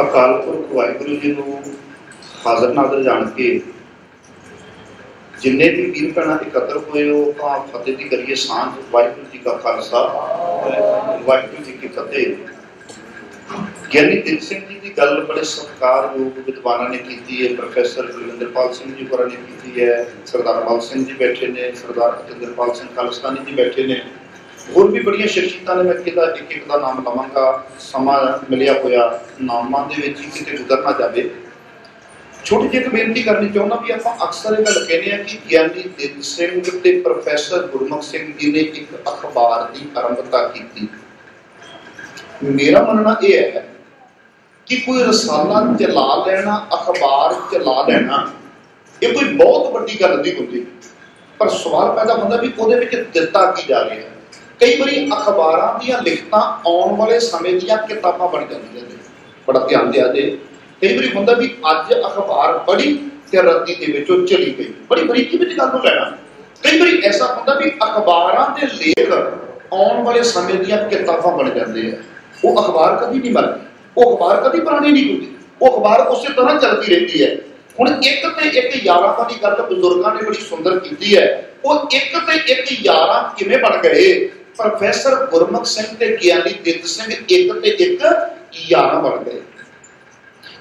ਅਕਾਲ ਪੁਰਖ ਵਾਹਿਗੁਰੂ ਜੀ ਨੂੰ ਹਾਜ਼ਰ ਨਾਜ਼ਰ ਜਾਣ ਕੇ ਜਿੰਨੇ ਵੀ ਵੀਰ ਭੈਣਾਂ ਇਕੱਤਰ ਹੋਏ ਹੋ ਆਪਾਂ ਫਤਿਹ ਦੀ ਕਰੀਏ ਸਾਂਝ। ਵਾਹਿਗੁਰੂ ਜੀ ਕਾ ਖਾਲਸਾ। ਵਾਹਿਗੁਰੂ ਜੀ ਕੀ ਫਤਿਹ। ਗਿਆਨੀ ਦਿੱਤ ਸਿੰਘ ਜੀ ਦੀ ਗੱਲ ਬੜੇ ਸਤਿਕਾਰਯੋਗ ਵਿਦਵਾਨਾਂ ਨੇ ਕੀਤੀ ਹੈ। ਪ੍ਰੋਫੈਸਰ ਗੁਰਿੰਦਰਪਾਲ ਸਿੰਘ ਜੀ ਹੋਰਾਂ ਨੇ ਕੀਤੀ ਹੈ। ਸਰਦਾਰ ਮਲ ਸਿੰਘ ਜੀ ਬੈਠੇ ਨੇ। ਸਰਦਾਰ ਅਤਿੰਦਰਪਾਲ ਸਿੰਘ ਖਾਲਸਾਨੀ ਜੀ ਬੈਠੇ ਨੇ। ਹੋਰ ਵੀ ਬੜੀਆਂ ਸ਼ਖਸੀਅਤਾਂ ਨੇ, ਮੈਂ ਕਿਹਾ ਇੱਕ ਇੱਕ ਦਾ ਨਾਮ ਲਵਾਂਗਾ। ਸਮਾਂ ਮਿਲਿਆ ਹੋਇਆ ਨਾਮਾਂ ਦੇ ਵਿੱਚ ਹੀ ਕਿਤੇ ਗੁਜ਼ਰ ਨਾ ਜਾਵੇ। ਛੋਟੀ ਜਿਹੀ ਇੱਕ ਬੇਨਤੀ ਕਰਨੀ ਚਾਹੁੰਦਾ ਵੀ ਆਪਾਂ ਅਕਸਰ ਇਹ ਗੱਲ ਕਹਿੰਦੇ ਆ ਕਿ ਗਿਆਨੀ ਦਿੱਤ ਸਿੰਘ ਤੇ ਪ੍ਰੋਫੈਸਰ ਗੁਰਮੁਖ ਸਿੰਘ ਜੀ ਨੇ ਇੱਕ ਅਖਬਾਰ ਦੀ ਆਰੰਭਤਾ ਕੀਤੀ। ਮੇਰਾ ਮੰਨਣਾ ਇਹ ਹੈ ਕਿ ਕੋਈ ਰਸਾਲਾ ਚਲਾ ਲੈਣਾ, ਅਖਬਾਰ ਚਲਾ ਲੈਣਾ, ਇਹ ਕੋਈ ਬਹੁਤ ਵੱਡੀ ਗੱਲ ਨਹੀਂ ਹੁੰਦੀ। ਪਰ ਸਵਾਲ ਪੈਦਾ ਹੁੰਦਾ ਵੀ ਉਹਦੇ ਵਿੱਚ ਦਿੱਤਾ ਕੀ ਜਾ ਰਿਹਾ ਕਈ ਵਾਰੀ ਅਖਬਾਰਾਂ ਦੀਆਂ ਲਿਖਤਾਂ ਆਉਣ ਵਾਲੇ ਸਮੇਂ ਦੀਆਂ ਕਿਤਾਬਾਂ ਬਣ ਜਾਂਦੀਆਂ ਨੇ। ਬੜਾ ਧਿਆਨ ਦਿਆ ਜੇ। ਕਈ ਵਾਰੀ ਹੁੰਦਾ ਵੀ ਅੱਜ ਅਖਬਾਰ ਪੜ੍ਹੀ ਤੇ ਰੱਦੀ ਦੇ ਵਿੱਚੋਂ ਚਲੀ ਗਈ। ਬੜੀ ਬਰੀਕੀ ਵਿੱਚ ਗੱਲ ਨੂੰ ਲੈਣਾ। ਕਈ ਵਾਰੀ ਐਸਾ ਹੁੰਦਾ ਵੀ ਅਖਬਾਰਾਂ ਦੇ ਲੇਖ ਆਉਣ ਵਾਲੇ ਸਮੇਂ ਦੀਆਂ ਕਿਤਾਬਾਂ ਬਣ ਜਾਂਦੇ ਆ। ਉਹ ਅਖਬਾਰ ਕਦੀ ਨਹੀਂ ਮਰਦੀ ਉਹ ਅਖਬਾਰ ਕਦੀ ਪੁਰਾਣੀ ਨਹੀਂ ਹੁੰਦੀ। ਉਹ ਅਖਬਾਰ ਉਸੇ ਤਰ੍ਹਾਂ ਚੱਲਦੀ ਰਹਿੰਦੀ ਹੈ। ਹੁਣ ਇੱਕ ਤੇ ਇੱਕ ਯਾਰਾਂ ਦੀ ਗੱਲ ਬਜ਼ੁਰਗਾਂ ਨੇ ਬੜੀ ਸੁੰਦਰ ਕੀਤੀ ਹੈ। ਉਹ ਇੱਕ ਤੇ ਇੱਕ ਯਾਰਾਂ ਕਿਵੇਂ ਬਣ ਗਏ? ਪ੍ਰੋਫੈਸਰ ਗੁਰਮੁਖ ਸਿੰਘ ਤੇ ਗਿਆਨੀ ਦਿੱਤ ਸਿੰਘ ਇੱਕ ਤੇ ਇੱਕ ਯਾਰਾਂ ਬਣ ਗਏ।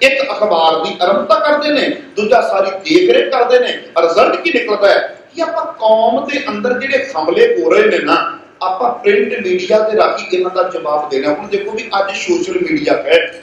ਇੱਕ ਅਖਬਾਰ ਦੀ ਆਰੰਭਤਾ ਕਰਦੇ ਨੇ, ਦੂਜਾ ਸਾਰੀ ਦੇਖ ਕਰਦੇ ਨੇ ਰਿਜ਼ਲਟ ਕੀ ਨਿਕਲਦਾ ਹੈ? ਕਿ ਆਪਾਂ ਕੌਮ ਦੇ ਅੰਦਰ ਜਿਹੜੇ ਹਮਲੇ ਹੋ ਰਹੇ ਨੇ ਨਾ, ਆਪਾਂ ਪ੍ਰਿੰਟ ਮੀਡੀਆ ਦੇ ਰਾਹੀਂ ਇਹਨਾਂ ਦਾ ਜਵਾਬ ਦੇਣਾ। ਹੁਣ ਦੇਖੋ ਵੀ ਅੱਜ ਸੋਸ਼ਲ ਮੀਡੀਆ ਹੈ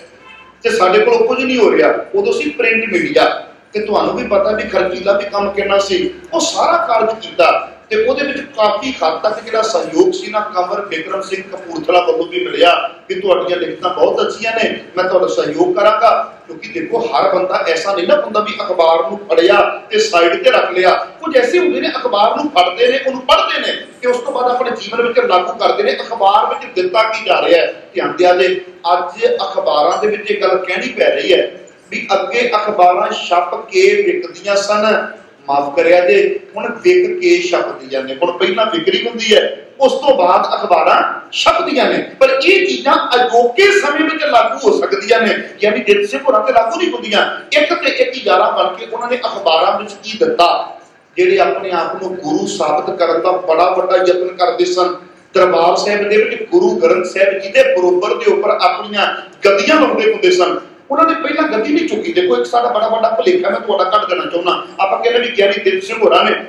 ਤੇ ਸਾਡੇ ਕੋਲ ਕੁਝ ਨਹੀਂ ਹੋ ਰਿਹਾ। ਉਦੋਂ ਸੀ ਪ੍ਰਿੰਟ ਮੀਡੀਆ ਤੇ ਤੁਹਾਨੂੰ ਵੀ ਪਤਾ ਵੀ ਖਰਚੀਲਾ ਵੀ ਕੰਮ ਕਿੰਨਾ ਸੀ। ਉਹ ਸਾਰਾ ਕਾਰਜ ਕੀਤਾ। ਤੇ ਉਹਦੇ ਵਿੱਚ ਕਾਫੀ ਹੱਦ ਤੱਕ ਜਿਹੜਾ ਸਹਿਯੋਗ ਸੀ ਨਾ, ਕਮਰ ਬਿਕਰਮ ਸਿੰਘ ਕਪੂਰਥਲਾ ਵੱਲੋਂ ਵੀ ਮਿਲਿਆ ਕਿ ਤੁਹਾਡੀਆਂ ਲਿਖਤਾਂ ਬਹੁਤ ਅੱਛੀਆਂ ਨੇ, ਮੈਂ ਤੁਹਾਡਾ ਸਹਿਯੋਗ ਕਰਾਂਗਾ। ਕਿਉਂਕਿ ਦੇਖੋ, ਹਰ ਬੰਦਾ ਐਸਾ ਨਹੀਂ ਨਾ ਹੁੰਦਾ ਵੀ ਅਖਬਾਰ ਨੂੰ ਫੜਿਆ ਤੇ ਸਾਈਡ ਤੇ ਰੱਖ ਲਿਆ। ਕੁਝ ਐਸੇ ਹੁੰਦੇ ਨੇ, ਅਖਬਾਰ ਨੂੰ ਫੜਦੇ ਨੇ, ਉਹਨੂੰ ਪੜ੍ਹਦੇ ਨੇ ਤੇ ਉਸ ਤੋਂ ਬਾਅਦ ਆਪਣੇ ਜੀਵਨ ਵਿੱਚ ਲਾਗੂ ਕਰਦੇ ਨੇ। ਅਖਬਾਰ ਵਿੱਚ ਦਿੱਤਾ ਕੀ ਜਾ ਰਿਹਾ ਹੈ? ਧਿਆਨ ਦਿਆ ਜੇ, ਅੱਜ ਅਖਬਾਰਾਂ ਦੇ ਵਿੱਚ ਇਹ ਗੱਲ ਕਹਿਣੀ ਪੈ ਰਹੀ ਹੈ ਵੀ ਅੱਗੇ ਅਖਬਾਰਾਂ ਛਪ ਕੇ ਵਿਕਦੀਆਂ ਸਨ। ਮਾਫ ਕਰਿਆ ਜੇ, ਹੁਣ ਵਿਕ ਕੇ ਛਪਦੀਆਂ ਨੇ। ਹੁਣ ਪਹਿਲਾਂ ਵਿਕਰੀ ਹੁੰਦੀ ਹੈ, ਉਸ ਤੋਂ ਬਾਅਦ ਅਖਬਾਰਾਂ ਛਪਦੀਆਂ ਨੇ। ਪਰ ਇਹ ਚੀਜ਼ਾਂ ਅਜੋਕੇ ਸਮੇਂ ਵਿੱਚ ਲਾਗੂ ਹੋ ਸਕਦੀਆਂ ਨੇ। ਯਾਨੀ ਜਿੱਤ ਸੇ ਤੇ ਲਾਗੂ ਨਹੀਂ ਹੁੰਦੀਆਂ। ਇੱਕ ਤੇ ਇੱਕ ਯਾਰਾ ਬਣ ਕੇ ਉਹਨਾਂ ਨੇ ਅਖਬਾਰਾਂ ਵਿੱਚ ਕੀ ਦਿੱਤਾ? ਜਿਹੜੇ ਆਪਣੇ ਆਪ ਨੂੰ ਗੁਰੂ ਸਾਬਤ ਕਰਨ ਦਾ ਬੜਾ ਵੱਡਾ ਯਤਨ ਕਰਦੇ ਸਨ। ਦਰਬਾਰ ਸਾਹਿਬ ਦੇ ਵਿੱਚ ਗੁਰੂ ਗ੍ਰੰਥ ਸਾਹਿਬ ਜੀ ਦੇ ਬਰੋਬਰ ਦੇ ਉੱਪਰ ਆਪਣੀਆਂ ਗੱਦੀਆਂ ਲਾਉਂਦੇ ਹੁੰਦੇ ਸਨ। ਉਹਨਾਂ ਨੇ ਪਹਿਲਾਂ ਗੱਦੀ ਨਹੀਂ ਚੁੱਕੀ। ਦੇਖੋ ਇੱਕ ਸਾਡਾ ਬੜਾ ਵੱਡਾ ਭੁਲੇਖਾ ਮੈਂ ਤੁਹਾਡਾ ਕੱਢ ਦੇਣਾ ਚਾਹੁੰਦਾ। ਆਪਾਂ ਕਹਿੰਦੇ ਵੀ ਗਿਆਨੀ ਦਿਲ ਸਿੰਘ ਹੋਰਾਂ ਨੇ।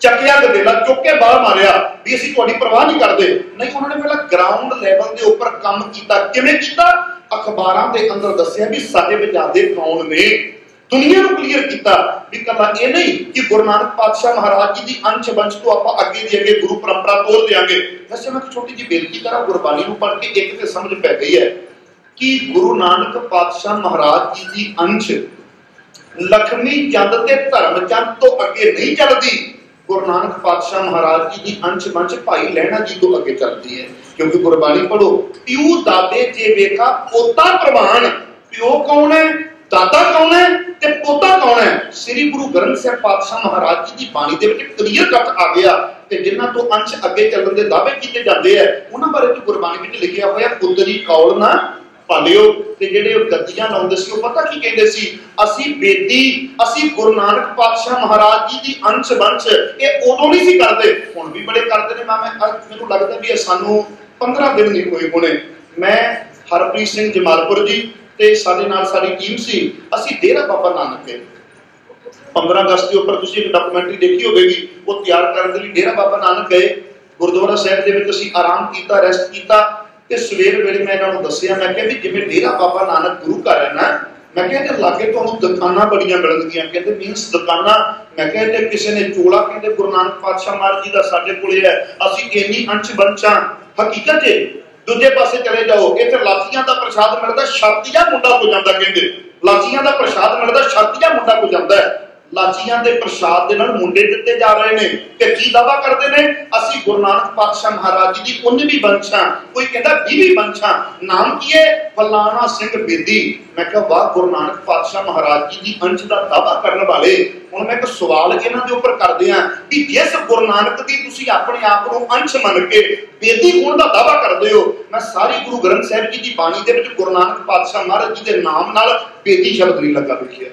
ਚੱਕਿਆ ਗਦੇਲਾ ਚੁੱਕ ਕੇ ਬਾਹਰ ਮਾਰਿਆ ਵੀ ਅਸੀਂ ਤੁਹਾਡੀ ਪਰਵਾਹ ਨਹੀਂ ਕਰਦੇ। ਨਹੀਂ, ਉਹਨਾਂ ਨੇ ਪਹਿਲਾਂ ਗਰਾਊਂਡ ਲੈਵਲ ਦੇ ਉੱਪਰ ਕੰਮ ਕੀਤਾ। ਕਿਵੇਂ ਕੀਤਾ? ਅਖਬਾਰਾਂ ਦੇ ਅੰਦਰ ਦੱਸਿਆ ਵੀ ਸਾਹਿਬਜ਼ਾਦੇ ਕੌਣ ਨੇ। ਦੁਨੀਆ ਨੂੰ ਕਲੀਅਰ ਕੀਤਾ ਵੀ ਕੱਲਾ ਇਹ ਨਹੀਂ ਕਿ ਗੁਰੂ ਨਾਨਕ ਪਾਤਸ਼ਾਹ ਮਹਾਰਾਜ ਜੀ ਦੀ ਅੰਸ਼ ਬੰਸ਼ ਤੋਂ ਆਪਾਂ ਅੱਗੇ ਦੀ ਅੱਗੇ ਗੁਰੂ ਪਰੰਪਰਾ ਤੋਰ ਦੇਾਂਗੇ ਵੈਸੇ ਮੈਂ ਇੱਕ ਛੋਟੀ ਜਿਹੀ ਬੇਨਤੀ ਕਰਾਂ, ਗੁਰਬਾਣੀ ਨੂੰ ਪੜ੍ਹ ਕੇ ਇੱਕ ਤੇ ਸਮਝ ਪੈ ਗਈ ਹੈ। ਕਿ ਗੁਰੂ ਨਾਨਕ ਪਾਤਸ਼ਾਹ ਮਹਾਰਾਜ ਜੀ ਦੀ ਅੰਸ਼ ਲਖਮੀ ਚੰਦ ਤੇ ਧਰਮ ਚੰਦ ਤੋਂ ਅੱਗੇ ਨਹੀਂ ਚੱਲਦੀ, ਗੁਰੂ ਨਾਨਕ ਪਾਤਸ਼ਾਹ ਮਹਾਰਾਜ ਜੀ ਦੀ ਅੰਸ਼ ਬੰਸ਼ ਭਾਈ ਲਹਿਣਾ ਜੀ ਤੋਂ ਅੱਗੇ ਚੱਲਦੀ ਹੈ। ਕਿਉਂਕਿ ਗੁਰਬਾਣੀ ਪੜੋ ਪਿਓ ਦਾਦੇ ਜੇ ਵੇਖਾ, ਪੋਤਾ ਪ੍ਰਵਾਨ ਪਿਓ ਕੌਣ ਹੈ? ਦਾਦਾ ਕੌਣ ਹੈ? ਤੇ ਪੋਤਾ ਕੌਣ ਹੈ? ਸ੍ਰੀ ਗੁਰੂ ਗ੍ਰੰਥ ਸਾਹਿਬ ਪਾਤਸ਼ਾਹ ਮਹਾਰਾਜ ਜੀ ਦੀ ਬਾਣੀ ਦੇ ਵਿੱਚ ਕਲੀਅਰ ਕੱਟ ਆ ਗਿਆ ਤੇ ਜਿਨ੍ਹਾਂ ਤੋਂ ਅੰਸ਼ ਅੱਗੇ ਚੱਲਣ ਦੇ ਦਾਅਵੇ ਕੀਤੇ ਜਾਂਦੇ ਆ, ਉਹਨਾਂ ਬਾਰੇ ਵੀ ਗੁਰਬਾਣੀ ਵਿੱਚ ਲਿਖਿਆ ਹੋਇਆ, ਪੁੱਤਰੀ ਕੌਲ ਨਾ ਪਾਲਿਓ ਤੇ ਜਿਹੜੇ ਉਹ ਗੱਦੀਆਂ ਲਾਉਂਦੇ ਸੀ, ਉਹ ਪਤਾ ਕੀ ਕਹਿੰਦੇ ਸੀ? ਅਸੀਂ ਬੇਦੀ, ਅਸੀਂ ਗੁਰੂ ਨਾਨਕ ਪਾਤਸ਼ਾਹ ਮਹਾਰਾਜ ਜੀ ਦੀ ਅੰਸ਼ ਬੰਸ਼ ਇਹ ਉਦੋਂ ਨਹੀਂ ਸੀ ਕਰਦੇ। ਹੁਣ ਵੀ ਬੜੇ ਕਰਦੇ ਨੇ, ਮੈਂ ਮੈਨੂੰ ਲੱਗਦਾ ਵੀ ਸਾਨੂੰ 15 ਦਿਨ ਨਹੀਂ ਹੋਏ ਹੋਣੇ। ਮੈਂ ਹਰਪ੍ਰੀਤ ਸਿੰਘ ਜਮਾਲਪੁਰ ਜੀ ਤੇ ਸਾਡੇ ਨਾਲ ਸਾਡੀ ਟੀਮ ਸੀ। ਅਸੀਂ ਡੇਰਾ ਬਾਬਾ ਨਾਨਕ ਗਏ। 15 ਅਗਸਤ ਦੇ ਉੱਪਰ ਤੁਸੀਂ ਇੱਕ ਡਾਕੂਮੈਂਟਰੀ ਦੇਖੀ ਹੋਵੇਗੀ, ਉਹ ਤਿਆਰ ਕਰਨ ਦੇ ਲਈ ਡੇਰਾ ਬਾਬਾ ਨਾਨਕ ਗਏ। ਗੁਰਦੁਆਰਾ ਸਾਹਿਬ ਦੇ ਵਿੱਚ ਅਸੀਂ ਆਰਾਮ ਕੀਤਾ ਰੈਸਟ ਕੀਤਾ। ਤੇ ਸਵੇਰ ਵੇਲੇ ਮੈਂ ਇਹਨਾਂ ਨੂੰ ਦੱਸਿਆ, ਮੈਂ ਕਿਹਾ ਵੀ ਜਿਵੇਂ ਡੇਰਾ ਬਾਬਾ ਨਾਨਕ ਗੁਰੂ ਘਰ ਹੈ ਨਾ, ਮੈਂ ਕਿਹਾ ਤੇ ਲਾਗੇ ਤੁਹਾਨੂੰ ਦੁਕਾਨਾਂ ਬੜੀਆਂ ਮਿਲਣਗੀਆਂ, ਕਹਿੰਦੇ ਮੀਨਸ ਦੁਕਾਨਾਂ, ਮੈਂ ਕਿਹਾ ਤੇ ਕਿਸੇ ਨੇ ਚੋਲਾ, ਕਹਿੰਦੇ ਗੁਰੂ ਨਾਨਕ ਪਾਤਸ਼ਾਹ ਮਹਾਰਾਜ ਜੀ ਦਾ ਸਾਡੇ ਕੋਲੇ ਹੈ, ਅਸੀਂ ਇੰਨੀ ਅੰਸ਼ ਬੰਚਾਂ ਹਕੀਕਤ ਹੈ ਦੂਜੇ ਪਾਸੇ ਚਲੇ ਜਾਓ, ਇੱਥੇ ਲਾਚੀਆਂ ਦਾ ਪ੍ਰਸ਼ਾਦ ਮਿਲਦਾ, ਸ਼ਰਤੀਆ ਮੁੰਡਾ ਹੋ ਜਾਂਦਾ ਕਹਿੰਦੇ ਲਾਚੀਆਂ ਦਾ ਪ੍ਰਸ਼ਾਦ ਮਿਲਦਾ, ਸ਼ਰਤੀਆ ਮੁੰਡਾ ਹੋ ਜਾਂਦਾ ਲਾਚੀਆਂ ਦੇ ਪ੍ਰਸ਼ਾਦ ਦੇ ਨਾਲ ਮੁੰਡੇ ਦਿੱਤੇ ਜਾ ਰਹੇ ਨੇ ਤੇ ਕੀ ਦਾਵਾ ਕਰਦੇ ਨੇ? ਅਸੀਂ ਗੁਰੂ ਨਾਨਕ ਪਾਤਸ਼ਾਹ ਮਹਾਰਾਜ ਜੀ ਦੀ 19ਵੀਂ ਬੰਸ਼ਾਂ ਕੋਈ ਕਹਿੰਦਾ 20ਵੀਂ ਬੰਸ਼ਾਂ ਨਾਮ ਕੀ ਹੈ? ਫਲਾਣਾ ਸਿੰਘ ਬੇਦੀ। ਮੈਂ ਕਿਹਾ, ਵਾਹ, ਗੁਰੂ ਨਾਨਕ ਪਾਤਸ਼ਾਹ ਮਹਾਰਾਜ ਜੀ ਦੀ ਅੰਸ਼ ਦਾ ਦਾਵਾ ਕਰਨ ਵਾਲੇ। ਹੁਣ ਮੈਂ ਇੱਕ ਸਵਾਲ ਇਹਨਾਂ ਦੇ ਉੱਪਰ ਕਰਦੇ ਆ ਕਿ ਜਿਸ ਗੁਰੂ ਨਾਨਕ ਦੀ ਤੁਸੀਂ ਆਪਣੇ ਆਪ ਨੂੰ ਅੰਸ਼ ਮੰਨ ਕੇ ਬੇਦੀ ਹੋਣ ਦਾ ਦਾਵਾ ਕਰਦੇ ਹੋ, ਮੈਂ ਸਾਰੀ ਗੁਰੂ ਗ੍ਰੰਥ ਸਾਹਿਬ ਜੀ ਦੀ ਬਾਣੀ ਦੇ ਵਿੱਚ ਗੁਰੂ ਨਾਨਕ ਪਾਤਸ਼ਾਹ ਮਹਾਰਾਜ ਜੀ ਦੇ ਨਾਮ ਨਾਲ ਬੇਦੀ ਸ਼ਬਦ ਨਹੀਂ ਲੱਗਾ ਲਿਖਿਆ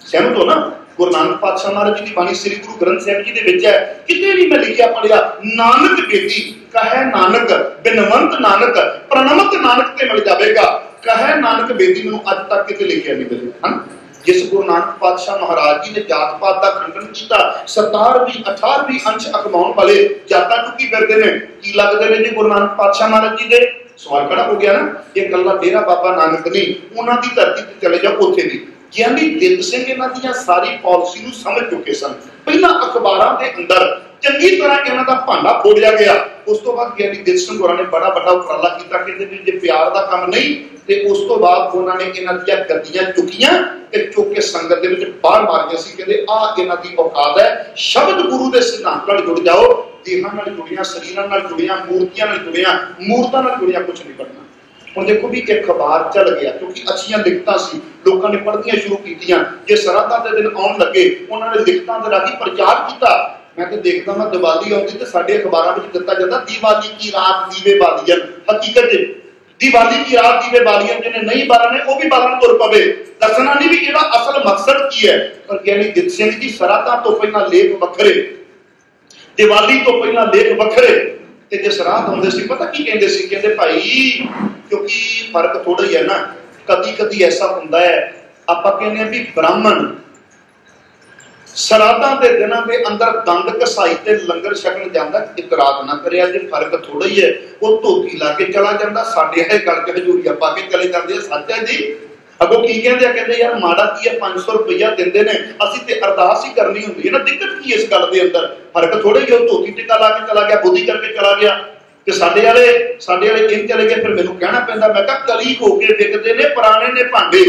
ਸਹਿਮਤ ਹੋ ਨਾ? ਗੁਰੂ ਨਾਨਕ ਪਾਤਸ਼ਾਹ ਮਹਾਰਾਜ ਜੀ ਦੀ ਬਾਣੀ ਸ੍ਰੀ ਗੁਰੂ ਗ੍ਰੰਥ ਸਾਹਿਬ ਜੀ ਦੇ ਵਿੱਚ ਹੈ। ਕਿਤੇ ਵੀ ਮੈਂ ਲਿਖਿਆ ਪੜਿਆ ਨਾਨਕ ਬੇਦੀ, ਕਹੇ ਨਾਨਕ, ਬਿਨਵੰਤ ਨਾਨਕ, ਪ੍ਰਣਮਤ ਨਾਨਕ ਤੇ ਮਿਲ ਜਾਵੇਗਾ। ਕਹੇ ਨਾਨਕ ਬੇਦੀ, ਮੈਨੂੰ ਅੱਜ ਤੱਕ ਕਿਤੇ ਲਿਖਿਆ ਨਹੀਂ ਮਿਲਿਆ। ਹਨ? ਜਿਸ ਗੁਰੂ ਨਾਨਕ ਪਾਤਸ਼ਾਹ ਮਹਾਰਾਜ ਜੀ ਨੇ ਜਾਤ ਪਾਤ ਦਾ ਖੰਡਨ ਕੀਤਾ 17ਵੀਂ 18ਵੀਂ ਅੰਸ਼ ਅਕਮਾਉਣ ਵਾਲੇ ਜਾਤਾਂ ਚੁੱਕੀ ਫਿਰਦੇ ਨੇ? ਕੀ ਲੱਗਦੇ ਨੇ ਜੀ ਗੁਰੂ ਨਾਨਕ ਪਾਤਸ਼ਾਹ ਮਹਾਰਾਜ ਜੀ ਦੇ? ਸਵਾਲ ਖੜਾ ਹੋ ਗਿਆ ਨਾ? ਇਹ ਗੱਲਾਂ ਡੇਰਾ ਬਾਬਾ ਨਾਨਕ ਨਹੀਂ ਉਹਨਾਂ ਦੀ ਧਰਤੀ ਤੇ ਚਲੇ ਜਾਓ, ਉੱਥੇ ਵੀ ਗਿਆਨੀ ਦਿਲ ਸਿੰਘ ਇਹਨਾਂ ਦੀਆਂ ਸਾਰੀ ਪਾਲਿਸੀ ਨੂੰ ਸਮਝ ਚੁੱਕੇ ਸਨ। ਪਹਿਲਾਂ ਅਖਬਾਰਾਂ ਦੇ ਅੰਦਰ ਚੰਗੀ ਤਰ੍ਹਾਂ ਇਹਨਾਂ ਦਾ ਭਾਂਡਾ ਫੋੜਿਆ ਗਿਆ। ਉਸ ਤੋਂ ਬਾਅਦ ਗਿਆਨੀ ਦਿਲ ਸਿੰਘ ਹੋਰਾਂ ਨੇ ਬੜਾ ਵੱਡਾ ਉਪਰਾਲਾ ਕੀਤਾ ਕਹਿੰਦੇ ਵੀ ਜੇ ਪਿਆਰ ਦਾ ਕੰਮ ਨਹੀਂ, ਤੇ ਉਸ ਤੋਂ ਬਾਅਦ ਉਹਨਾਂ ਨੇ ਇਹਨਾਂ ਦੀਆਂ ਗੱਦੀਆਂ ਚੁੱਕੀਆਂ ਤੇ ਚੁੱਕ ਕੇ ਸੰਗਤ ਦੇ ਵਿੱਚ ਬਾਹਰ ਮਾਰੀਆਂ ਸੀ। ਕਹਿੰਦੇ, ਆਹ ਇਹਨਾਂ ਦੀ ਔਕਾਤ ਹੈ। ਸ਼ਬਦ ਗੁਰੂ ਦੇ ਸਿਧਾਂਤ ਨਾਲ ਜੁੜ ਜਾਓ। ਦੇਹਾਂ ਨਾਲ ਜੁੜੀਆਂ, ਸਰੀਰਾਂ ਨਾਲ ਜੁੜੀਆਂ, ਮੂਰਤੀਆਂ ਨਾਲ ਜੁੜੀਆਂ, ਮੂਰਤਾਂ ਨਾਲ ਜੁੜੀਆਂ ਕੁਝ ਨਹੀਂ ਬਣਨਾ। ਹੁਣ ਦੇਖੋ ਵੀ ਇੱਕ ਅਖਬਾਰ ਚੱਲ ਗਿਆ, ਕਿਉਂਕਿ ਅੱਛੀਆਂ ਲਿਖਤਾਂ ਸੀ, ਲੋਕਾਂ ਨੇ ਪੜ੍ਹਨੀਆਂ ਸ਼ੁਰੂ ਕੀਤੀਆਂ। ਜੇ ਸਰਾਧਾਂ ਦੇ ਦਿਨ ਆਉਣ ਲੱਗੇ, ਉਹਨਾਂ ਨੇ ਲਿਖਤਾਂ ਦੇ ਰਾਹੀਂ ਪ੍ਰਚਾਰ ਕੀਤਾ। ਮੈਂ ਤੇ ਦੇਖਦਾ ਮੈਂ ਦੀਵਾਲੀ ਆਉਂਦੀ ਤੇ ਸਾਡੇ ਅਖਬਾਰਾਂ ਵਿੱਚ ਦਿੱਤਾ ਜਾਂਦਾ, ਦੀਵਾਲੀ ਕੀ ਰਾਤ ਦੀਵੇ ਬਾਲੀਆਂ। ਹਕੀਕਤ ਜੇ, ਦੀਵਾਲੀ ਕੀ ਰਾਤ ਦੀਵੇ ਬਾਲੀਆਂ ਜਿਹਨੇ ਨਹੀਂ ਬਾਲਣੇ, ਉਹ ਵੀ ਬਾਲਣ ਤੁਰ ਪਵੇ। ਦੱਸਣਾ ਨਹੀਂ ਵੀ ਇਹਦਾ ਅਸਲ ਮਕਸਦ ਕੀ ਹੈ। ਪਰ ਗਿਆਨੀ ਜਿਤ ਸਿੰਘ ਜੀ, ਸਰਹੱਦਾਂ ਤੋਂ ਪਹਿਲਾਂ ਲੇਖ ਵੱਖਰੇ। ਦੀਵਾਲੀ ਤੋਂ ਪਹਿਲਾਂ ਲੇਖ ਵੱਖਰੇ। ਤੇ ਜੇ ਸਰਾਧ ਹੁੰਦੇ ਸੀ, ਪਤਾ ਕੀ ਕਹਿੰਦੇ ਸੀ? ਕਹਿੰਦੇ ਭਾਈ, ਕਿਉਂਕਿ ਫ਼ਰਕ ਥੋੜਾ ਹੀ ਹੈ ਨਾ ਕਦੀ ਕਦੀ ਐਸਾ ਹੁੰਦਾ ਹੈ, ਆਪਾਂ ਕਹਿੰਦੇ ਆ ਵੀ ਬ੍ਰਾਹਮਣ ਸਰਾਧਾਂ ਦੇ ਦਿਨਾਂ ਦੇ ਅੰਦਰ ਦੰਦ ਕਸਾਈ ਤੇ ਲੰਗਰ ਛਕਣ ਜਾਂਦਾ ਇਤਰਾਜ਼ ਨਾ ਕਰਿਆ ਜੇ ਫ਼ਰਕ ਥੋੜਾ ਹੀ ਹੈ, ਉਹ ਧੋਤੀ ਲਾ ਕੇ ਚਲਾ ਜਾਂਦਾ, ਸਾਡੇ ਇਹ ਗੱਲ ਚ ਹਜੂਰੀਆ ਪਾ ਕੇ ਚਲੇ ਜਾਂਦੇ ਆ, ਸੱਚ ਹੈ ਜੀ। ਅੱਗੋਂ ਕੀ ਕਹਿੰਦੇ ਆ? ਕਹਿੰਦੇ ਯਾਰ ਮਾੜਾ ਕੀ ਹੈ 500 ਰੁਪਇਆ ਦਿੰਦੇ ਨੇ। ਅਸੀਂ ਤੇ ਅਰਦਾਸ ਹੀ ਕਰਨੀ ਹੁੰਦੀ ਹੈ ਨਾ। ਦਿੱਕਤ ਕੀ ਇਸ ਗੱਲ ਦੇ ਅੰਦਰ? ਫ਼ਰਕ ਥੋੜੇ ਜਿਹਾ ਧੋਤੀ ਟਿਕਾ ਲਾ ਕੇ ਚਲਾ ਗਿਆ, ਬੁੱਧੀ ਕਰਕੇ ਚਲਾ ਗਿਆ। ਤੇ ਸਾਡੇ ਵਾਲੇ ਸਾਡੇ ਵਾਲੇ ਇਹ ਚਲੇ ਗਏ? ਫਿਰ ਮੈਨੂੰ ਕਹਿਣਾ ਪੈਂਦਾ, ਮੈਂ ਕਿਹਾ ਕਲੀ ਹੋ ਕੇ ਵਿਕਦੇ ਨੇ, ਪੁਰਾਣੇ ਨੇ ਭਾਂਡੇ।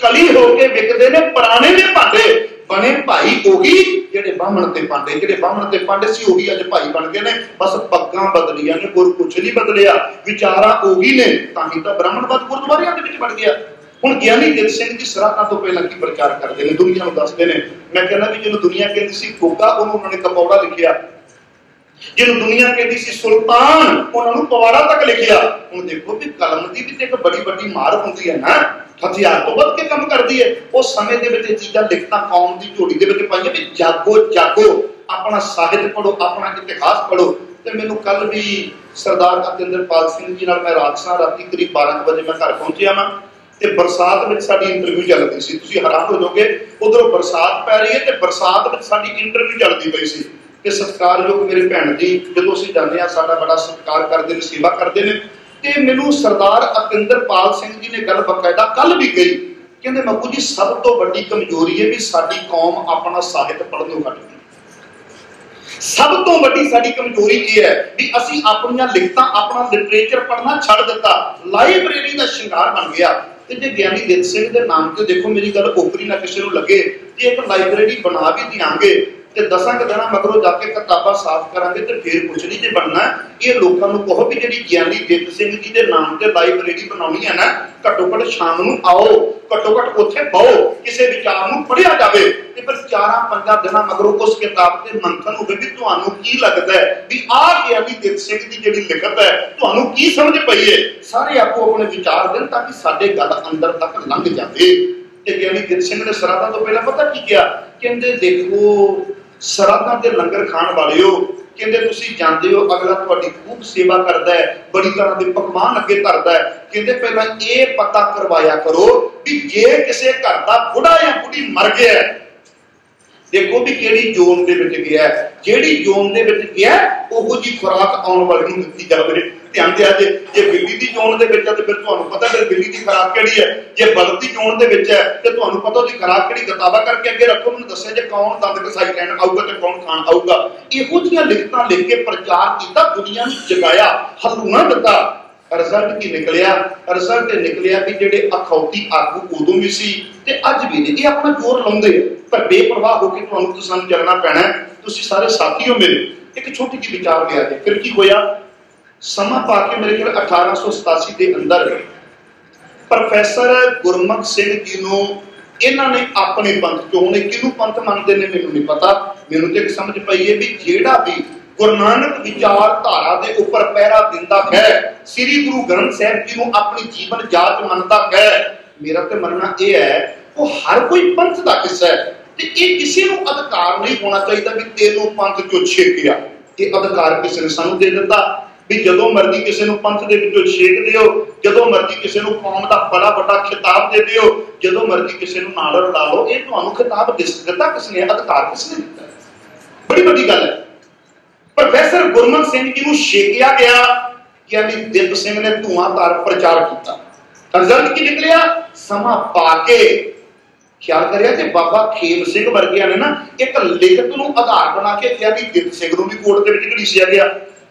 ਕਲੀ ਹੋ ਕੇ ਵਿਕਦੇ ਨੇ, ਪੁਰਾਣੇ ਨੇ ਭਾਂਡੇ। ਬਣੇ ਭਾਈ ਉਹੀ ਜਿਹੜੇ ਬਾਹਮਣ ਤੇ ਪਾਂਡੇ ਜਿਹੜੇ ਬਾਹਮਣ ਤੇ ਪਾਂਡੇ ਸੀ, ਉਹੀ ਅੱਜ ਭਾਈ ਬਣ ਗਏ ਨੇ। ਬਸ ਪੱਗਾਂ ਬਦਲੀਆਂ ਨੇ ਗੁਰ ਕੁਛ ਨਹੀਂ ਬਦਲਿਆ। ਵਿਚਾਰਾਂ ਉਹੀ ਨੇ, ਤਾਂ ਹੀ ਤਾਂ ਬ੍ਰਾਹਮਣਵਾਦ ਗੁਰਦੁਆਰਿਆਂ ਦੇ ਵਿੱਚ ਬਣ ਗਿਆ। ਹੁਣ ਗਿਆਨੀ ਦਿਲ ਸਿੰਘ ਜੀ ਸਰਾਹਾਂ ਤੋਂ ਪਹਿਲਾਂ ਕੀ ਪ੍ਰਚਾਰ ਕਰਦੇ ਨੇ? ਦੁਨੀਆ ਨੂੰ ਦੱਸਦੇ ਨੇ। ਮੈਂ ਕਹਿੰਦਾ ਵੀ ਜਿਹਨੂੰ ਦੁਨੀਆ ਕਹਿੰਦੀ ਸੀ ਕੋਕਾ ਉਹਨੂੰ ਉਹਨਾਂ ਨੇ ਕਪੌੜਾ ਲਿਖਿਆ। ਜਿਹਨੂੰ ਦੁਨੀਆ ਕਹਿੰਦੀ ਸੀ ਸੁਲਤਾਨ, ਉਹਨਾਂ ਨੂੰ ਪਵਾੜਾ ਤੱਕ ਲਿਖਿਆ। ਹੁਣ ਦੇਖੋ ਵੀ ਕਲਮ ਦੀ ਵੀ ਤੇ ਇੱਕ ਬੜੀ ਵੱਡੀ ਮਾਰ ਹੁੰਦੀ ਹੈ ਨਾ। ਹਥਿਆਰ ਤੋਂ ਵੱਧ ਕੇ ਕੰਮ ਕਰਦੀ ਹੈ। ਉਹ ਸਮੇਂ ਦੇ ਵਿੱਚ ਇਹ ਚੀਜ਼ਾਂ ਲਿਖਤਾਂ ਕੌਮ ਦੀ ਝੋਲੀ ਦੇ ਵਿੱਚ ਪਾਈਆਂ ਵੀ ਜਾਗੋ ਜਾਗੋ। ਆਪਣਾ ਸਾਹਿਤ ਪੜੋ ਆਪਣਾ ਇਤਿਹਾਸ ਪੜੋ ਤੇ ਮੈਨੂੰ ਕੱਲ ਵੀ ਸਰਦਾਰ ਅਤਿੰਦਰਪਾਲ ਸਿੰਘ ਜੀ ਨਾਲ ਮੈਂ ਰਾਤ ਸਾਂ ਰਾਤੀ ਕਰੀਬ 12 ਵਜੇ ਮੈਂ ਘਰ ਪਹੁੰਚਿਆ ਮੈਂ ਤੇ ਬਰਸਾਤ ਵਿੱਚ ਸਾਡੀ ਇੰਟਰਵਿਊ ਚੱਲਦੀ ਸੀ। ਤੁਸੀਂ ਹੈਰਾਨ ਹੋ ਜਾਓਗੇ, ਉਧਰੋਂ ਬਰਸਾਤ ਪੈ ਰਹੀ ਹੈ ਤੇ ਬਰਸਾਤ ਵਿੱਚ ਸਾਡੀ ਇੰਟਰਵਿਊ ਚੱਲਦੀ ਪਈ ਸੀ। ਤੇ ਸਤਿਕਾਰਯੋਗ ਮੇਰੇ ਭੈਣ ਜੀ, ਜਦੋਂ ਅਸੀਂ ਜਾਂਦੇ ਆ ਸਾਡਾ ਬੜਾ ਸਤਿਕਾਰ ਕਰਦੇ ਨੇ, ਸੇਵਾ ਕਰਦੇ ਨੇ। ਤੇ ਮੈਨੂੰ ਸਰਦਾਰ ਅਤਿੰਦਰਪਾਲ ਸਿੰਘ ਜੀ ਨੇ ਗੱਲ ਬਕਾਇਦਾ ਕੱਲ ਵੀ ਕਹੀ, ਕਹਿੰਦੇ, ਮੱਕੂ ਜੀ, ਸਭ ਤੋਂ ਵੱਡੀ ਕਮਜ਼ੋਰੀ ਹੈ ਵੀ ਸਾਡੀ ਕੌਮ ਆਪਣਾ ਸਾਹਿਤ ਪੜ੍ਹਨੋਂ ਹਟ ਗਈ ਸਭ ਤੋਂ ਵੱਡੀ ਸਾਡੀ ਕਮਜ਼ੋਰੀ ਇਹ ਹੈ ਵੀ ਅਸੀਂ ਆਪਣੀਆਂ ਲਿਖਤਾਂ, ਆਪਣਾ ਲਿਟਰੇਚਰ ਪੜ੍ਹਨਾ ਛੱਡ ਦਿੱਤਾ। ਲਾਇਬ੍ਰੇਰੀ ਦਾ ਸ਼ਿੰਗਾਰ ਬਣ ਗਿਆ। ਤੇ ਜੇ ਗਿਆਨੀ ਦਿਲ ਸਿੰਘ ਦੇ ਨਾਮ ਤੇ ਦੇਖੋ, ਮੇਰੀ ਗੱਲ ਓਪਰੀ ਨਾ ਕਿਸੇ ਨੂੰ ਲੱਗੇ, ਜੇ ਇੱਕ ਲਾਇਬ੍ਰੇਰੀ ਬਣਾ ਵੀ ਦਿਆਂਗੇ ਤੇ ਦਸਾਂ ਕਿ ਦਿਨਾਂ ਮਗਰੋਂ ਜਾ ਕੇ ਕਿਤਾਬਾਂ ਸਾਫ਼ ਕਰਾਂਗੇ ਤੇ ਫੇਰ ਕੁਝ ਨਹੀਂ ਜੇ ਬਣਨਾ, ਇਹ ਲੋਕਾਂ ਨੂੰ ਕਹੋ ਵੀ ਜਿਹੜੀ ਗਿਆਨੀ ਜਿੱਤ ਸਿੰਘ ਜੀ ਦੇ ਨਾਮ ਤੇ ਲਾਇਬ੍ਰੇਰੀ ਬਣਾਉਣੀ ਹੈ ਨਾ, ਘੱਟੋ ਘੱਟ ਸ਼ਾਮ ਨੂੰ ਆਓ, ਘੱਟੋ ਘੱਟ ਉੱਥੇ ਬਹੋ, ਕਿਸੇ ਵਿਚਾਰ ਨੂੰ ਪੜਿਆ ਜਾਵੇ। ਤੇ ਫਿਰ ਚਾਰਾਂ ਪੰਜਾਂ ਦਿਨਾਂ ਮਗਰੋਂ ਉਸ ਕਿਤਾਬ ਤੇ ਮੰਥਨ ਹੋਵੇ ਵੀ ਤੁਹਾਨੂੰ ਕੀ ਲੱਗਦਾ ਹੈ ਵੀ ਆਹ ਗਿਆਨੀ ਜਿੱਤ ਸਿੰਘ ਦੀ ਜਿਹੜੀ ਲਿਖਤ ਹੈ, ਤੁਹਾਨੂੰ ਕੀ ਸਮਝ ਪਈ ਹੈ? ਸਾਰੇ ਆਪੋ ਆਪਣੇ ਵਿਚਾਰ ਦੇਣ ਤਾਂ ਕਿ ਸਾਡੇ ਗੱਲ ਅੰਦਰ ਤੱਕ ਲੰਘ ਜਾਵੇ। ਤੇ ਗਿਆਨੀ ਜਿੱਤ ਸਿੰਘ ਨੇ ਸਰਾਧਾਂ ਤੋਂ ਪਹਿਲਾਂ ਪਤਾ ਕੀ ਕਿਹਾ? ਕਹਿੰਦੇ ਦੇਖੋ ਸਰਾਧਾਂ ਤੇ ਲੰਗਰ ਖਾਣ ਵਾਲਿਓ, ਕਹਿੰਦੇ ਤੁਸੀਂ ਜਾਂਦੇ ਹੋ, ਅਗਲਾ ਤੁਹਾਡੀ ਖੂਬ ਸੇਵਾ ਕਰਦਾ ਹੈ, ਬੜੀ ਤਰ੍ਹਾਂ ਦੇ ਪਕਵਾਨ ਅੱਗੇ ਧਰਦਾ ਹੈ। ਕਹਿੰਦੇ ਪਹਿਲਾਂ ਇਹ ਪਤਾ ਕਰਵਾਇਆ ਕਰੋ ਵੀ ਜੇ ਕਿਸੇ ਘਰ ਦਾ ਬੁੱਢਾ ਜਾਂ ਬੁੱਢੀ ਮਰ ਗਿਆ ਦੇਖੋ ਵੀ ਕਿਹੜੀ ਜ਼ੋਨ ਦੇ ਵਿੱਚ ਗਿਆ ਜਿਹੜੀ ਜ਼ੋਨ ਦੇ ਵਿੱਚ ਗਿਆ ਉਹੋ ਜੀ ਖੁਰਾਕ ਆਉਣ ਵਾਲੀ ਨੂੰ ਦਿੱਤੀ ਜਾਵੇ ਧਿਆਨ ਦਿਆ ਜੇ ਜੇ ਬਿੱਲੀ ਦੀ ਜ਼ੋਨ ਦੇ ਵਿੱਚ ਹੈ, ਤੇ ਫਿਰ ਤੁਹਾਨੂੰ ਪਤਾ ਫਿਰ ਬਿੱਲੀ ਦੀ ਖੁਰਾਕ ਕਿਹੜੀ ਹੈ। ਜੇ ਬਲਦ ਦੀ ਜ਼ੋਨ ਦੇ ਵਿੱਚ ਹੈ, ਤੇ ਤੁਹਾਨੂੰ ਪਤਾ ਉਹਦੀ ਖੁਰਾਕ ਕਿਹੜੀ ਗਤਾਵਾ ਕਰਕੇ ਅੱਗੇ ਰੱਖੋ, ਮੈਨੂੰ ਦੱਸਿਆ ਜੇ ਕੌਣ ਦੰਦ ਕਸਾਈ ਲੈਣ ਆਊਗਾ ਤੇ ਕੌਣ ਖਾਣ ਆਊਗਾ। ਇਹੋ ਜਿਹੀਆਂ ਲਿਖਤਾਂ ਲਿਖ ਕੇ ਪ੍ਰਚਾਰ ਕੀਤਾ, ਦੁਨੀਆ ਨੂੰ ਜਗਾਇਆ, ਹਲੂਣਾ ਦਿੱਤਾ। ਰਿਜ਼ਲਟ ਕੀ ਨਿਕਲਿਆ? ਰਿਜ਼ਲਟ ਨਿਕਲਿਆ ਕਿ ਜਿਹੜੇ ਅਖੌਤੀ ਆਗੂ ਉਦੋਂ ਵੀ ਸੀ, ਤੇ ਅੱਜ ਵੀ ਨੇ। ਇਹ ਆਪਣਾ ਜ਼ੋਰ ਲਾਉਂਦੇ ਆ। ਪਰ ਬੇਪਰਵਾਹ ਹੋ ਕੇ ਤੁਹਾਨੂੰ ਤਾਂ ਸਾਨੂੰ ਚੱਲਣਾ ਪੈਣਾ ਤੁਸੀਂ ਸਾਰੇ ਸਾਥੀ ਹੋ ਮੇਰੇ, ਇੱਕ ਛੋਟੀ ਜਿਹੀ ਵਿਚਾਰ ਲਿਆ ਜੇ ਫਿਰ ਕੀ ਹੋਇਆ? ਸਮਾਂ ਪਾ ਕੇ ਮੇਰੇ ਖਿਆਲ 1887 ਦੇ ਅੰਦਰ ਪ੍ਰੋਫੈਸਰ ਗੁਰਮੁਖ ਸਿੰਘ ਜੀ ਨੂੰ ਇਹਨਾਂ ਨੇ ਆਪਣੇ ਪੰਥ ਚੋਂ, ਹੁਣ ਕਿਹਨੂੰ ਪੰਥ ਮੰਨਦੇ ਨੇ ਮੈਨੂੰ ਨਹੀਂ ਪਤਾ। ਮੈਨੂੰ ਤੇ ਇੱਕ ਸਮਝ ਪਈ ਹੈ ਵੀ ਜਿਹੜਾ ਵੀ ਗੁਰੂ ਨਾਨਕ ਵਿਚਾਰਧਾਰਾ ਦੇ ਉੱਪਰ ਪਹਿਰਾ ਦਿੰਦਾ ਹੈ, ਸ੍ਰੀ ਗੁਰੂ ਗ੍ਰੰਥ ਸਾਹਿਬ ਜੀ ਨੂੰ ਆਪਣੀ ਜੀਵਨ ਜਾਚ ਮੰਨਦਾ ਹੈ। ਮੇਰਾ ਤੇ ਮੰਨਣਾ ਇਹ ਹੈ, ਉਹ ਹਰ ਕੋਈ ਪੰਥ ਦਾ ਹਿੱਸਾ ਹੈ। ਤੇ ਇਹ ਕਿਸੇ ਨੂੰ ਅਧਿਕਾਰ ਨਹੀਂ ਹੋਣਾ ਚਾਹੀਦਾ ਵੀ ਤੈਨੂੰ ਪੰਥ ਚੋਂ ਛੇਕਿਆ ਇਹ ਅਧਿਕਾਰ ਕਿਸੇ ਨੇ ਸਾਨੂੰ ਦੇ ਦਿੱਤਾ ਵੀ ਜਦੋਂ ਮਰਜ਼ੀ ਕਿਸੇ ਨੂੰ ਪੰਥ ਦੇ ਵਿੱਚੋਂ ਛੇਕ ਦਿਓ, ਜਦੋਂ ਮਰਜ਼ੀ ਕਿਸੇ ਨੂੰ ਕੌਮ ਦਾ ਬੜਾ ਵੱਡਾ ਖਿਤਾਬ ਦੇ ਦਿਓ, ਜਦੋਂ ਮਰਜ਼ੀ ਕਿਸੇ ਨੂੰ ਨਾਲ ਰਲਾ ਲਓ, ਇਹ ਤੁਹਾਨੂੰ ਖਿਤਾਬ ਕਿਸ ਦਿੱਤਾ ਕਿਸ ਨੇ, ਅਧਿਕਾਰ ਕਿਸ ਨੇ ਦਿੱਤਾ। ਬੜੀ ਵੱਡੀ ਗੱਲ ਹੈ। ਪ੍ਰੋਫੈਸਰ ਗੁਰਮਨ ਸਿੰਘ ਜੀ ਨੂੰ ਛੇਕਿਆ ਗਿਆ ਕਿ ਅਲੀ ਦਿਪ ਸਿੰਘ ਨੇ ਧੂਆਂਧਾਰ ਪ੍ਰਚਾਰ ਕੀਤਾ। ਰਿਜ਼ਲਟ ਕੀ ਨਿਕਲਿਆ? ਸਮਾਂ ਪਾ ਕੇ ਖਿਆਲ ਕਰਿਆ ਕਿ ਬਾਬਾ ਖੇਮ ਸਿੰਘ ਵਰਗਿਆਂ ਨੇ ਨਾ ਇੱਕ ਲਿਖਤ ਨੂੰ ਆਧਾਰ ਬਣਾ ਕੇ ਕਿਹਾ ਵੀ ਦਿਪ ਸਿੰਘ ਨੂੰ ਵੀ ਕੋਰਟ ਦੇ ਵਿੱਚ ਘੜੀਸਿਆ ਗਿਆ।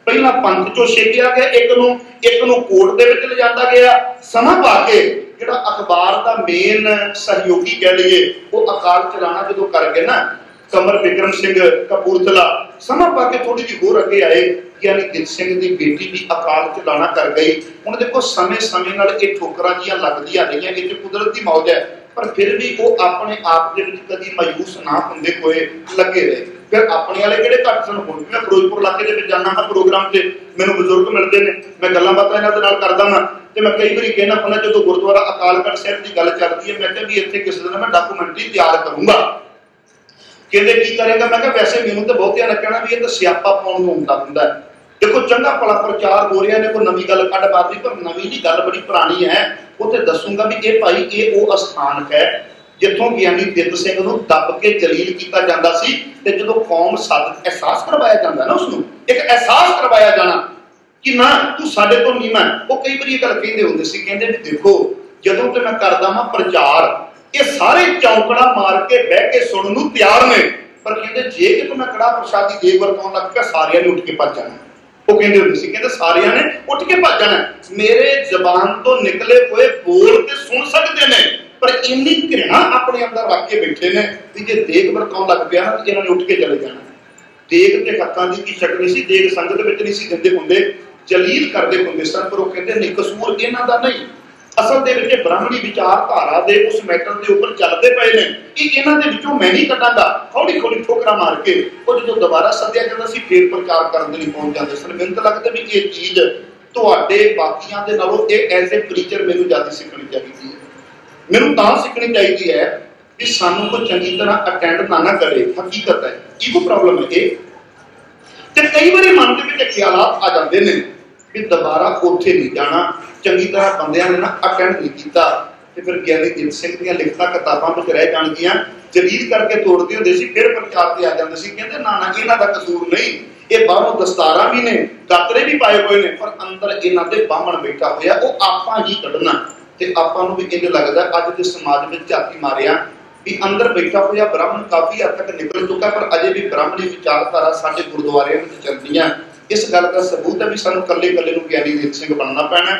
ਪਹਿਲਾਂ ਪੰਥ ਚੋਂ ਛੇਕਿਆ ਗਿਆ ਇੱਕ ਨੂੰ ਇੱਕ ਨੂੰ ਕੋਰਟ ਦੇ ਵਿੱਚ ਲਿਜਾਂਦਾ ਗਿਆ। ਸਮਾਂ ਪਾ ਕੇ ਜਿਹੜਾ ਅਖਬਾਰ ਦਾ ਮੇਨ ਸਹਿਯੋਗੀ ਕਹਿ ਲਈਏ, ਉਹ ਅਕਾਲ ਚਲਾਣਾ ਜਦੋਂ ਕਰ ਗਏ ਨਾ, ਕਮਰ ਵਿਕਰਮ ਸਿੰਘ ਕਪੂਰਥਲਾ, ਸਮਾਂ ਪਾ ਕੇ ਥੋੜੀ ਜਿਹੀ ਹੋਰ ਅੱਗੇ ਆਏ, ਯਾਨੀ ਦਿਲ ਸਿੰਘ ਦੀ ਬੇਟੀ ਵੀ ਅਕਾਲ ਚਲਾਣਾ ਕਰ ਗਈ। ਹੁਣ ਦੇਖੋ ਸਮੇਂ-ਸਮੇਂ ਨਾਲ ਇਹ ਠੋਕਰਾਂ ਜੀਆਂ ਲੱਗਦੀਆਂ ਰਹੀਆਂ, ਇਹ ਤੇ ਕੁਦਰਤ ਦੀ ਮੌਜ ਹੈ। ਪਰ ਫਿਰ ਵੀ ਉਹ ਆਪਣੇ ਆਪ ਦੇ ਵਿੱਚ ਕਦੀ ਮਾਯੂਸ ਨਾ ਹੁੰਦੇ ਹੋਏ ਲੱਗੇ ਰਹੇ। ਫਿਰ ਆਪਣੇ ਵਾਲੇ ਕਿਹੜੇ ਘੱਟ ਸਨ? ਹੁਣ ਮੈਂ ਫਿਰੋਜ਼ਪੁਰ ਇਲਾਕੇ ਦੇ ਵਿੱਚ ਜਾਣਾ ਹਾਂ, ਪ੍ਰੋਗਰਾਮ ਤੇ ਮੈਨੂੰ ਬਜ਼ੁਰਗ ਮਿਲਦੇ ਨੇ। ਮੈਂ ਗੱਲਾਂ ਬਾਤਾਂ ਇਹਨਾਂ ਦੇ ਨਾਲ ਕਰਦਾ ਹਾਂ ਤੇ ਮੈਂ ਕਈ ਵਾਰੀ ਕਹਿਣਾ ਹੁੰਦਾ, ਜਦੋਂ ਗੁਰਦੁਆਰਾ ਅਕਾਲਗੜ੍ਹ ਸਾਹਿਬ ਦੀ ਗੱਲ ਚੱਲਦੀ ਹੈ, ਮੈਂ ਕਿਹਾ ਵੀ ਇੱਥੇ ਕਿਸੇ ਦਿਨ ਮੈਂ ਡਾਕੂਮੈਂਟਰੀ ਤਿਆਰ ਕਰੂੰਗਾ। ਕਹਿੰਦੇ ਕੀ ਕਰੇਗਾ? ਮੈਂ ਕਿਹਾ ਵੈਸੇ ਮੈਨੂੰ ਤਾਂ ਬਹੁਤਿਆਂ ਨੇ ਕਹਿਣਾ ਵੀ ਇਹ ਤਾਂ ਸਿਆਪਾ ਪਾਉਣ ਨੂੰ ਹੁੰਦਾ ਹੁੰਦਾ ਦੇਖੋ, ਚੰਗਾ ਭਲਾ ਪ੍ਰਚਾਰ ਹੋ ਰਿਹਾ ਨੇ ਕੋਈ ਨਵੀਂ ਗੱਲ ਕੱਢ ਬਾਦੀ ਪਰ ਨਵੀਂ ਦੀ ਗੱਲ ਬੜੀ ਪੁਰਾਣੀ ਹੈ। ਉੱਥੇ ਦੱਸੂਗਾ ਵੀ ਇਹ ਭਾਈ, ਇਹ ਉਹ ਅਸਥਾਨ ਹੈ, ਜਿੱਥੋਂ ਗਿਆਨੀ ਦਿੱਤ ਸਿੰਘ ਨੂੰ ਦੱਬ ਕੇ ਜਲੀਲ ਕੀਤਾ ਜਾਂਦਾ ਸੀ ਤੇ ਜਦੋਂ ਕੌਮ ਸੱਦ ਅਹਿਸਾਸ ਕਰਵਾਇਆ ਜਾਂਦਾ ਨਾ ਉਸ ਨੂੰ ਇੱਕ ਅਹਿਸਾਸ ਕਰਵਾਇਆ ਜਾਣਾ ਕਿ ਨਾ, ਤੂੰ ਸਾਡੇ ਤੋਂ ਨੀਵਾਂ ਉਹ ਕਈ ਵਾਰੀ ਇਹ ਗੱਲ ਕਹਿੰਦੇ ਹੁੰਦੇ ਸੀ, ਕਹਿੰਦੇ ਵੀ ਦੇਖੋ, ਜਦੋਂ ਤੇ ਮੈਂ ਕਰਦਾ ਹਾਂ ਪ੍ਰਚਾਰ, ਇਹ ਸਾਰੇ ਚੌਂਕੜਾ ਮਾਰ ਕੇ ਬਹਿ ਕੇ ਸੁਣਨ ਨੂੰ ਤਿਆਰ ਨੇ। ਪਰ ਕਹਿੰਦੇ, ਜੇ ਕਿ ਮੈਂ ਕੜਾ ਪ੍ਰਸ਼ਾਦੀ ਦੇ ਵਰਤਾਉਣ ਲੱਗ ਪਿਆ ਸਾਰਿਆਂ ਨੇ ਉੱਠ ਕੇ ਭੱਜ ਜਾਣਾ। ਉਹ ਕਹਿੰਦੇ ਹੁੰਦੇ ਸੀ, ਕਹਿੰਦੇ ਸਾਰਿਆਂ ਨੇ ਉੱਠ ਕੇ ਭੱਜ ਜਾਣਾ। ਮੇਰੇ ਜ਼ਬਾਨ ਤੋਂ ਨਿਕਲੇ ਹੋਏ ਬੋਲ ਤੇ ਸੁਣ ਸਕਦੇ ਨੇ, ਪਰ ਇੰਨੀ ਘৃਣਾ ਆਪਣੇ ਅੰਦਰ ਰੱਖ ਕੇ ਬੈਠੇ ਨੇ ਵੀ ਜੇ ਦੇਖ ਵਰਤਾਉਣ ਲੱਗ ਪਿਆ ਨਾ, ਇਹਨਾਂ ਨੇ ਉੱਠ ਕੇ ਚਲੇ ਜਾਣਾ। ਦੇਖ ਤੇ ਹੱਕਾਂ ਦੀ ਕੀ ਸ਼ਕਲ ਸੀ? ਦੇਖ ਸੰਗਤ ਵਿੱਚ ਨਹੀਂ ਸੀ ਦਿੰਦੇ ਹੁੰਦੇ, ਜਲੀਲ ਕਰਦੇ ਹੁੰਦੇ ਸਨ, ਪਰ ਉਹ ਕਹਿੰਦੇ ਨਹੀਂ ਕਸੂਰ ਇਹਨਾਂ ਦਾ ਨਹੀਂ। ਅਸਲ ਦੇ ਵਿੱਚ ਬ੍ਰਾਹਮਣੀ ਵਿਚਾਰਧਾਰਾ ਦੇ ਉਸ ਮੈਟਰ ਦੇ ਉੱਪਰ ਚੱਲਦੇ ਪਏ ਨੇ ਕਿ ਇਹਨਾਂ ਦੇ ਵਿੱਚੋਂ ਮੈਂ ਨਹੀਂ ਕੱਢਾਂਗਾ। ਹੌਲੀ ਹੌਲੀ ਠੋਕਰਾ ਮਾਰ ਕੇ ਉਹ ਜਦੋਂ ਦੁਬਾਰਾ ਸੱਦਿਆ ਜਾਂਦਾ ਸੀ, ਫੇਰ ਪ੍ਰਚਾਰ ਕਰਨ ਦੇ ਲਈ ਪਹੁੰਚ ਜਾਂਦੇ ਸਨ। ਮੈਨੂੰ ਤਾਂ ਲੱਗਦਾ ਵੀ ਇਹ ਚੀਜ਼ ਤੁਹਾਡੇ ਬਾਕੀਆਂ ਦੇ ਨਾਲੋਂ ਇਹ ਐਜ਼ ਅ ਪ੍ਰੀਚਰ ਮੈਨੂੰ ਜ਼ਿਆਦਾ ਸਿੱਖਣੀ ਚਾਹੀਦੀ ਹੈ। ਮੈਨੂੰ ਤਾਂ ਸਿੱਖਣੀ ਚਾਹੀਦੀ ਹੈ ਕਿ ਸਾਨੂੰ ਕੋਈ ਚੰਗੀ ਤਰ੍ਹਾਂ ਅਟੈਂਡ ਨਾ ਨਾ ਕਰੇ। ਹਕੀਕਤ ਹੈ। ਈਗੋ ਪ੍ਰੋਬਲਮ ਹੈ ਇਹ? ਤੇ ਕਈ ਵਾਰੀ ਮਨ ਦੇ ਵਿੱਚ ਖਿਆਲਾਤ ਆ ਜਾਂਦੇ ਨੇ ਵੀ ਦੁਬਾਰਾ ਉੱਥੇ ਨਹੀਂ ਜਾਣਾ, ਚੰਗੀ ਤਰ੍ਹਾਂ ਬੰਦਿਆਂ ਨੇ ਨਾ ਅਟੈਂਡ ਨਹੀਂ ਕੀਤਾ ਤੇ ਫਿਰ ਗਿਆਨੀ ਜਿਤ ਸਿੰਘ ਦੀਆਂ ਲਿਖਤਾਂ ਕਿਤਾਬਾਂ ਵਿੱਚ ਰਹਿ ਜਾਣਗੀਆਂ। ਜਲੀਲ ਕਰਕੇ ਤੋੜਦੇ ਹੁੰਦੇ ਸੀ, ਫਿਰ ਪ੍ਰਚਾਰ ਤੇ ਆ ਜਾਂਦੇ ਸੀ। ਕਹਿੰਦੇ, ਨਾ ਨਾ, ਇਹਨਾਂ ਦਾ ਕਸੂਰ ਨਹੀਂ। ਇਹ ਬਾਹਰੋਂ ਦਸਤਾਰਾਂ ਵੀ ਨੇ ਗਾਤਰੇ ਵੀ ਪਾਏ ਹੋਏ ਨੇ, ਪਰ ਅੰਦਰ ਇਹਨਾਂ ਦੇ ਬਾਹਮਣ ਬੈਠਾ ਹੋਇਆ, ਉਹ ਆਪਾਂ ਹੀ ਕੱਢਣਾ। ਤੇ ਆਪਾਂ ਨੂੰ ਵੀ ਇੰਜ ਲੱਗਦਾ, ਅੱਜ ਦੇ ਸਮਾਜ ਵਿੱਚ ਝਾਤੀ ਮਾਰਿਆ ਵੀ ਅੰਦਰ ਬੈਠਾ ਹੋਇਆ ਬ੍ਰਾਹਮਣ ਕਾਫੀ ਹੱਦ ਤੱਕ ਨਿਕਲ ਚੁੱਕਾ ਪਰ ਅਜੇ ਵੀ ਬ੍ਰਾਹਮਣੀ ਵਿਚਾਰਧਾਰਾ ਸਾਡੇ ਗੁਰਦੁਆਰਿਆਂ ਵਿੱਚ ਚੱਲਦੀਆਂ। ਇਸ ਗੱਲ ਦਾ ਸਬੂਤ ਹੈ ਵੀ ਸਾਨੂੰ ਕੱਲੇ-ਕੱਲੇ ਨੂੰ ਗਿਆਨੀ ਦੀਪ ਸਿੰਘ ਬਣਨਾ ਪੈਣਾ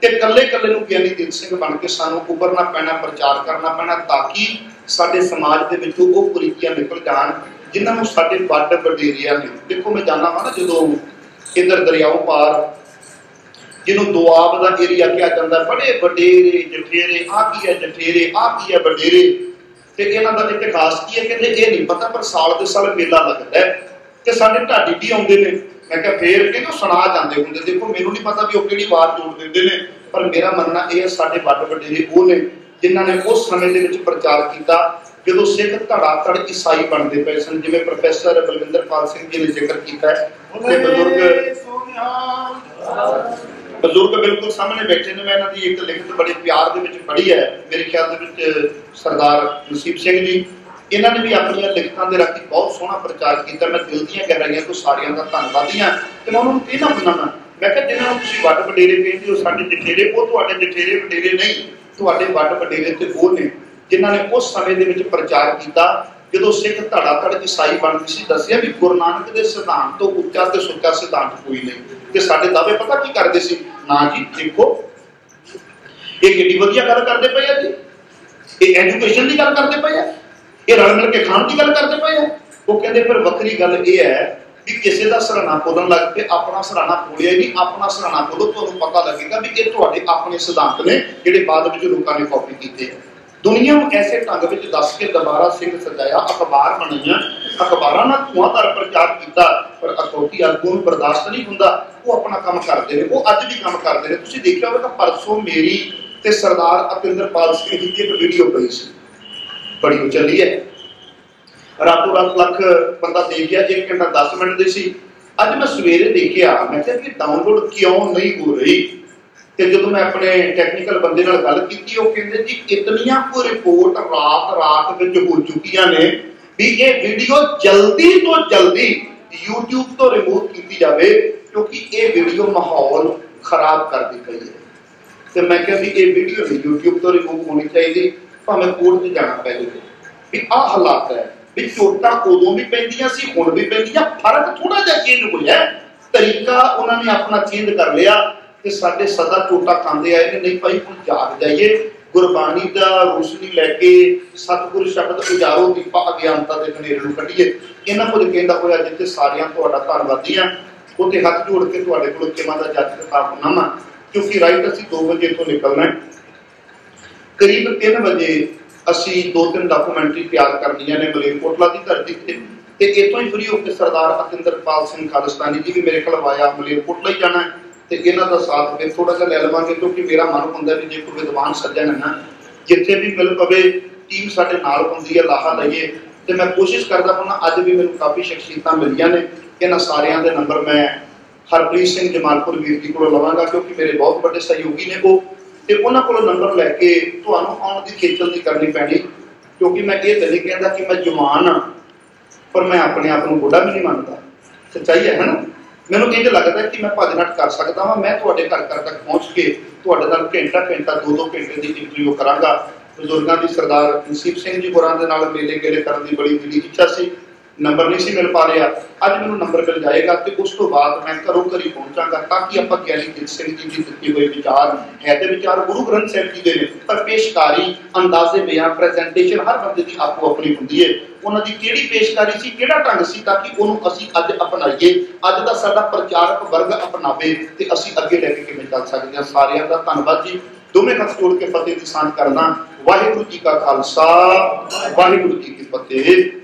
ਤੇ ਕੱਲੇ-ਕੱਲੇ ਨੂੰ ਗਿਆਨੀ ਦੀਪ ਸਿੰਘ ਬਣ ਕੇ ਸਾਨੂੰ ਉੱਭਰਨਾ ਪੈਣਾ, ਪ੍ਰਚਾਰ ਕਰਨਾ ਪੈਣਾ ਤਾਂ ਕਿ ਸਾਡੇ ਸਮਾਜ ਦੇ ਵਿੱਚੋਂ ਉਹ ਕੁਰੀਤੀਆਂ ਨਿਕਲ ਜਾਣ ਜਿਨ੍ਹਾਂ ਨੂੰ ਸਾਡੇ ਵੱਡ ਵਡੇਰਿਆਂ ਨੇ। ਦੇਖੋ ਮੈਂ ਜਾਣਦਾ ਹਾਂ ਨਾ ਜਦੋਂ ਇਧਰ ਦਰਿਆਓ ਪਾਰ ਜਿਹਨੂੰ ਦੁਆਬ ਦਾ ਏਰੀਆ ਕਿਹਾ ਜਾਂਦਾ, ਬੜੇ ਵਡੇਰੇ, ਜਠੇਰੇ ਆ ਕੀ ਹੈ ਜਠੇਰੇ ਆ ਕੀ ਹੈ ਵਡੇਰੇ? ਤੇ ਇਹਨਾਂ ਦਾ ਇਤਿਹਾਸ ਕੀ ਹੈ? ਕਹਿੰਦੇ ਇਹ ਨਹੀਂ ਪਤਾ, ਪਰ ਸਾਲ ਦੇ ਸਾਲ ਮੇਲਾ ਲੱਗਦਾ ਤੇ ਸਾਡੇ ਢਾਡੀ ਵੀ ਆਉਂਦੇ ਨੇ। ਮੈਂ ਕਿਹਾ ਫੇਰ ਕਹਿੰਦੇ ਸੁਣਾ ਜਾਂਦੇ ਹੁੰਦੇ ਦੇਖੋ ਮੈਨੂੰ ਨਹੀਂ ਪਤਾ ਵੀ ਉਹ ਕਿਹੜੀ ਵਾਰ ਜੋੜ ਦਿੰਦੇ ਨੇ ਪਰ ਮੇਰਾ ਮੰਨਣਾ ਇਹ ਹੈ ਸਾਡੇ ਵੱਡ ਵਡੇਰੇ ਉਹ ਨੇ ਜਿਨ੍ਹਾਂ ਨੇ ਉਸ ਸਮੇਂ ਦੇ ਵਿੱਚ ਪ੍ਰਚਾਰ ਕੀਤਾ ਜਦੋਂ ਸਿੱਖ ਧੜਾ ਧੜ ਈਸਾਈ ਬਣਦੇ ਪਏ ਸਨ ਜਿਵੇਂ ਪ੍ਰੋਫੈਸਰ ਬਲਵਿੰਦਰਪਾਲ ਸਿੰਘ ਜੀ ਨੇ ਜ਼ਿਕਰ ਕੀਤਾ ਹੈ ਤੇ ਬਜ਼ੁਰਗ ਬਜ਼ੁਰਗ ਬਿਲਕੁਲ ਸਾਹਮਣੇ ਬੈਠੇ ਨੇ ਮੈਂ ਇਹਨਾਂ ਦੀ ਇੱਕ ਲਿਖਤ ਬੜੇ ਪਿਆਰ ਦੇ ਵਿੱਚ ਪੜ੍ਹੀ ਹੈ। ਮੇਰੇ ਖਿਆਲ ਦੇ ਵਿੱਚ ਸਰਦਾਰ ਨਸੀਬ ਸਿੰਘ ਜੀ ਇਹਨਾਂ ਨੇ ਵੀ ਆਪਣੀਆਂ ਲਿਖਤਾਂ ਦੇ ਰਾਹੀਂ ਬਹੁਤ ਸੋਹਣਾ ਪ੍ਰਚਾਰ ਕੀਤਾ। ਮੈਂ ਦਿਲ ਦੀਆਂ ਗਹਿਰਾਈਆਂ ਤੋਂ ਸਾਰਿਆਂ ਦਾ ਧੰਨਵਾਦੀ ਹਾਂ। ਤੇ ਮੈਂ ਉਹਨਾਂ ਨੂੰ ਕਹਿਣਾ ਹੁੰਦਾ ਮੈਂ ਕਿਹਾ ਜਿਹਨਾਂ ਨੂੰ ਤੁਸੀਂ ਵੱਡ ਵਡੇਰੇ ਕਹਿੰਦੇ ਹੋ, ਸਾਡੇ ਜਠੇਰੇ, ਉਹ ਤੁਹਾਡੇ ਜਠੇਰੇ ਵਡੇਰੇ ਨਹੀਂ। ਤੁਹਾਡੇ ਵੱਡ ਵਡੇਰੇ ਤੇ ਉਹ ਨੇ, ਜਿਨ੍ਹਾਂ ਨੇ ਉਸ ਸਮੇਂ ਦੇ ਵਿੱਚ ਪ੍ਰਚਾਰ ਕੀਤਾ, ਜਦੋਂ ਸਿੱਖ ਧੜਾ ਧੜ ਈਸਾਈ ਬਣਦੇ ਸੀ। ਦੱਸਿਆ ਵੀ ਗੁਰੂ ਨਾਨਕ ਦੇ ਸਿਧਾਂਤ ਤੋਂ ਉੱਚਾ ਤੇ ਸੁੱਚਾ ਸਿਧਾਂਤ ਕੋਈ ਨਹੀਂ। ਤੇ ਸਾਡੇ ਦਾਅਵੇ ਪਤਾ ਕੀ ਕਰਦੇ ਸੀ? ਨਾ ਜੀ, ਦੇਖੋ। ਇਹ ਕਿੰਨੀ ਵਧੀਆ ਗੱਲ ਕਰਦੇ ਪਏ ਆ ਜੀ। ਇਹ ਐਜੂਕੇਸ਼ਨ ਦੀ ਗੱਲ ਕਰਦੇ ਪਏ ਆ। ਇਹ ਰਲ ਮਿਲ ਕੇ ਖਾਣ ਦੀ ਗੱਲ ਕਰਦੇ ਪਏ ਆ। ਉਹ ਕਹਿੰਦੇ ਫਿਰ ਵੱਖਰੀ ਗੱਲ ਇਹ ਹੈ ਵੀ ਕਿਸੇ ਦਾ ਸਰਾਣਾ ਖੋਲਣ ਲੱਗ ਪਏ, ਆਪਣਾ ਸਰਾਣਾ ਖੋਲਿਆ ਨਹੀਂ, ਆਪਣਾ ਸਰਾਣਾ ਖੋਲੋ, ਤੁਹਾਨੂੰ ਪਤਾ ਲੱਗੇਗਾ ਵੀ ਇਹ ਤੁਹਾਡੇ ਆਪਣੇ ਸਿਧਾਂਤ ਨੇ ਜਿਹੜੇ ਬਾਅਦ ਵਿੱਚ ਲੋਕਾਂ ਨੇ ਕਾਪੀ ਕੀਤੇ ਆ। ਦੁਨੀਆ ਨੂੰ ਐਸੇ ਢੰਗ ਵਿੱਚ ਦੱਸ ਕੇ ਦੁਬਾਰਾ ਸਿੰਘ ਸਜਾਇਆ, ਅਖਬਾਰ ਬਣਾਈਆਂ, ਅਖਬਾਰਾਂ ਨਾਲ ਧੂਆਂਧਾਰ ਪ੍ਰਚਾਰ ਕੀਤਾ, ਪਰ ਅਖੌਤੀ ਆਗੂ ਨੂੰ ਬਰਦਾਸ਼ਤ ਨਹੀਂ ਹੁੰਦਾ, ਉਹ ਆਪਣਾ ਕੰਮ ਕਰਦੇ ਨੇ, ਉਹ ਅੱਜ ਵੀ ਕੰਮ ਕਰਦੇ ਨੇ। ਤੁਸੀਂ ਦੇਖਿਆ ਹੋਵੇਗਾ, ਪਰਸੋਂ ਮੇਰੀ ਤੇ ਸਰਦਾਰ ਅਤਿੰਦਰਪਾਲ ਸਿੰਘ ਜੀ ਦੀ ਇੱਕ ਵੀਡੀਓ ਪਈ ਸੀ। ਬੜੀ ਉਹ ਚੱਲੀ ਹੈ। ਰਾਤੋਂ ਰਾਤ ਲੱਖ ਬੰਦਾ ਦੇਖ ਗਿਆ 1 ਘੰਟਾ 10 ਮਿੰਟ ਦੀ ਸੀ। ਅੱਜ ਮੈਂ ਸਵੇਰੇ ਦੇਖਿਆ, ਮੈਂ ਕਿਹਾ ਕਿ ਡਾਊਨਲੋਡ ਕਿਉਂ ਨਹੀਂ ਹੋ ਰਹੀ? ਤੇ ਜਦੋਂ ਮੈਂ ਆਪਣੇ ਟੈਕਨੀਕਲ ਬੰਦੇ ਨਾਲ ਗੱਲ ਕੀਤੀ, ਉਹ ਕਹਿੰਦੇ ਜੀ, ਇਤਨੀਆਂ ਕੋ ਰਿਪੋਰਟ ਰਾਤ ਰਾਤ ਵਿੱਚ ਹੋ ਚੁੱਕੀਆਂ ਨੇ ਵੀ ਇਹ ਵੀਡੀਓ ਜਲਦੀ ਤੋਂ ਜਲਦੀ YouTube ਤੋਂ ਰਿਮੂਵ ਕੀਤੀ ਜਾਵੇ, ਕਿਉਂਕਿ ਇਹ ਵੀਡੀਓ ਮਾਹੌਲ ਖਰਾਬ ਕਰਦੀ ਪਈ ਹੈ ਤੇ ਮੈਂ ਕਿਹਾ ਵੀ ਇਹ ਵੀਡੀਓ ਨਹੀਂ YouTube ਤੋਂ ਰਿਮੂਵ ਹੋਣੀ ਚਾਹੀਦੀ। ਭਾਵੇਂ ਕੋਰਟ 'ਚ ਜਾਣਾ ਪੈ ਜਾਵੇ। ਵੀ ਆਹ ਹਾਲਾਤ ਹੈ ਵੀ ਚੋਟਾਂ ਉਦੋਂ ਵੀ ਪੈਂਦੀਆਂ ਸੀ, ਹੁਣ ਵੀ ਪੈਂਦੀਆਂ। ਫ਼ਰਕ ਥੋੜਾ ਜਿਹਾ ਚੇਂਜ ਹੋਇਆ। ਤਰੀਕਾ ਉਹਨਾਂ ਨੇ ਆਪਣਾ ਚੇਂਜ ਕਰ ਲਿਆ ਤੇ ਸਾਡੇ ਸਦਾ ਟੋਟਾ ਖਾਂਦੇ ਆਏ ਨੇ। ਨਹੀਂ ਭਾਈ, ਹੁਣ ਜਾਗ ਜਾਈਏ। ਗੁਰਬਾਣੀ ਦਾ ਰੋਸ਼ਨੀ ਲੈ ਕੇ ਸਤਿਗੁਰ ਸ਼ਬਦ ਉਜਾਰੋ, ਦੀਪਾ ਅਗਿਆਨਤਾ ਦੇ ਹਨੇਰੇ ਨੂੰ ਕੱਢੀਏ। ਇਹਨਾਂ ਕੁਝ ਕਹਿੰਦਾ ਹੋਇਆ ਜਿੱਥੇ ਸਾਰਿਆਂ ਤੁਹਾਡਾ ਧੰਨਵਾਦੀ ਆ ਉਹਤੇ ਹੱਥ ਜੋੜ ਕੇ ਤੁਹਾਡੇ ਕੋਲ ਕਿਮਾ ਦਾ ਜੱਜ ਕਿਤਾਬ ਬਣਾਵਾਂ। ਕਿਉਂਕਿ ਰਾਈਟ ਅਸੀਂ 2 ਵਜੇ ਤੋਂ ਨਿਕਲਣਾ ਹੈ। ਕਰੀਬ 3 ਵਜੇ ਅਸੀਂ ਦੋ ਤਿੰਨ ਡਾਕੂਮੈਂਟਰੀ ਤਿਆਰ ਕਰਨੀਆਂ ਨੇ ਮਲੇਰਕੋਟਲਾ ਦੀ ਧਰਤੀ ਤੇ। ਤੇ ਇਤੋਂ ਹੀ ਫਰੀ ਹੋ ਕੇ ਸਰਦਾਰ ਅਤਿੰਦਰਪਾਲ ਸਿੰਘ ਖਾਲਸਤਾਨੀ ਜੀ ਵੀ ਮੇਰੇ ਕੋਲ ਆਇਆ ਮਲੇਰਕੋਟਲਾ ਹੀ ਜਾਣਾ ਤੇ ਇਹਨਾਂ ਦਾ ਸਾਥ ਫਿਰ ਥੋੜਾ ਜਿਹਾ ਲੈ ਲਵਾਂਗੇ ਕਿਉਂਕਿ ਮੇਰਾ ਮਨ ਹੁੰਦਾ ਵੀ ਜੇ ਕੋਈ ਵਿਦਵਾਨ ਸੱਜਣ ਹੈ ਨਾ, ਜਿੱਥੇ ਵੀ ਮਿਲ ਪਵੇ ਟੀਮ ਸਾਡੇ ਨਾਲ ਹੁੰਦੀ ਹੈ, ਲਾਹਾ ਲਈਏ। ਤੇ ਮੈਂ ਕੋਸ਼ਿਸ਼ ਕਰਦਾ ਹਾਂ ਅੱਜ ਵੀ ਮੈਨੂੰ ਕਾਫੀ ਸ਼ਖਸੀਅਤਾਂ ਮਿਲੀਆਂ ਨੇ। ਇਹਨਾਂ ਸਾਰਿਆਂ ਦੇ ਨੰਬਰ ਮੈਂ ਹਰਪ੍ਰੀਤ ਸਿੰਘ ਜਮਾਲਪੁਰ ਵੀਰ ਜੀ ਕੋਲੋਂ ਲਵਾਂਗਾ ਕਿਉਂਕਿ ਮੇਰੇ ਬਹੁਤ ਵੱਡੇ ਸਹਿਯੋਗੀ ਨੇ ਉਹ। ਤੇ ਉਹਨਾਂ ਕੋਲੋਂ ਨੰਬਰ ਲੈ ਕੇ ਤੁਹਾਨੂੰ ਆਉਣ ਦੀ ਖੇਚਲ ਦੀ ਕਰਨੀ ਪੈਣੀ, ਕਿਉਂਕਿ ਮੈਂ ਇਹ ਨਹੀਂ ਕਹਿੰਦਾ ਕਿ ਮੈਂ ਜਵਾਨ ਆ ਪਰ ਮੈਂ ਆਪਣੇ ਆਪ ਨੂੰ ਬੁੱਢਾ ਵੀ ਨਹੀਂ ਮੰਨਦਾ। ਸੱਚਾਈ ਹੈ ਨਾ? ਮੈਨੂੰ ਇੰਜ ਲੱਗਦਾ ਕਿ ਮੈਂ ਭੱਜ ਨੱਠ ਕਰ ਸਕਦਾ ਹਾਂ ਮੈਂ ਤੁਹਾਡੇ ਘਰ ਘਰ ਤੱਕ ਪਹੁੰਚ ਕੇ ਤੁਹਾਡੇ ਨਾਲ ਘੰਟਾ ਘੰਟਾ ਦੋ ਦੋ ਘੰਟੇ ਦੀ ਇੰਟਰਵਿਊ ਕਰਾਂਗਾ। ਬਜ਼ੁਰਗਾਂ ਦੀ ਸਰਦਾਰ ਨਸੀਬ ਸਿੰਘ ਜੀ ਹੋਰਾਂ ਦੇ ਨਾਲ ਮੇਲੇ ਗੇਲੇ ਕਰਨ ਦੀ ਬੜੀ ਦਿਲੀ ਇੱਛਾ ਸੀ। ਨੰਬਰ ਨਹੀਂ ਸੀ ਮਿਲ ਪਾ ਰਿਹਾ। ਅੱਜ ਮੈਨੂੰ ਨੰਬਰ ਮਿਲ ਜਾਏਗਾ ਤੇ ਉਸ ਤੋਂ ਬਾਅਦ ਮੈਂ ਘਰੋਂ ਘਰੀ ਪਹੁੰਚਾਂਗਾ ਤਾਂ ਕਿ ਆਪਾਂ ਗਿਆਨੀ ਜਿਤ ਸਿੰਘ ਜੀ ਦੀ ਦਿੱਤੀ ਹੋਈ ਵਿਚਾਰ ਹੈ ਤੇ ਵਿਚਾਰ ਗੁਰੂ ਗ੍ਰੰਥ ਸਾਹਿਬ ਜੀ ਦੇ ਨੇ, ਪਰ ਪੇਸ਼ਕਾਰੀ, ਅੰਦਾਜ਼ੇ, ਬਿਆਨ ਪ੍ਰੈਜੈਂਟੇਸ਼ਨ ਹਰ ਬੰਦੇ ਦੀ ਆਪੋ ਆਪਣੀ ਹੁੰਦੀ ਹੈ ਉਹਨਾਂ ਦੀ ਕਿਹੜੀ ਪੇਸ਼ਕਾਰੀ ਸੀ, ਕਿਹੜਾ ਢੰਗ ਸੀ ਤਾਂ ਕਿ ਉਹਨੂੰ ਅਸੀਂ ਅੱਜ ਅਪਣਾਈਏ। ਅੱਜ ਦਾ ਸਾਡਾ ਪ੍ਰਚਾਰਕ ਵਰਗ ਅਪਣਾਵੇ ਤੇ ਅਸੀਂ ਅੱਗੇ ਲੈ ਕੇ ਕਿਵੇਂ ਚੱਲ ਸਕਦੇ ਹਾਂ। ਸਾਰਿਆਂ ਦਾ ਧੰਨਵਾਦ ਜੀ। ਦੋਵੇਂ ਹੱਥ ਜੋੜ ਕੇ ਫਤਿਹ ਦੀ ਸਾਂਝ ਕਰਨਾ ਵਾਹਿਗੁਰੂ ਜੀ ਕਾ ਖਾਲਸਾ, ਵਾਹਿਗੁਰੂ ਜੀ ਕੀ ਫਤਿਹ।